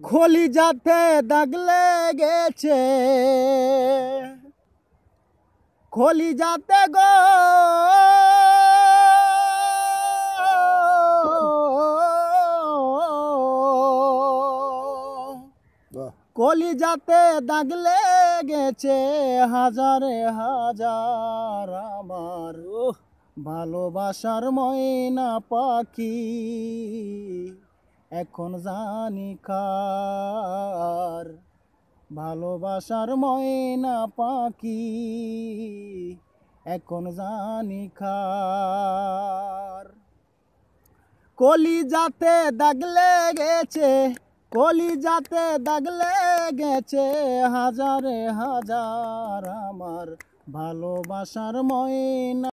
খলি যাতে দাগ লেগেছে। খলি যাতে গো। বাহ। কলি যাতে দাগ লেগেছে হাজারে হাজার আমার। ভালোবাসার ময়না পাখি। এখন জানি কার ভালোবাসার ময়না পাখি। এখন জানি খার কলি যাতে দাগ কলি যাতে দাগ লেগেছে, হাজারে হাজার আমার ভালোবাসার ময়না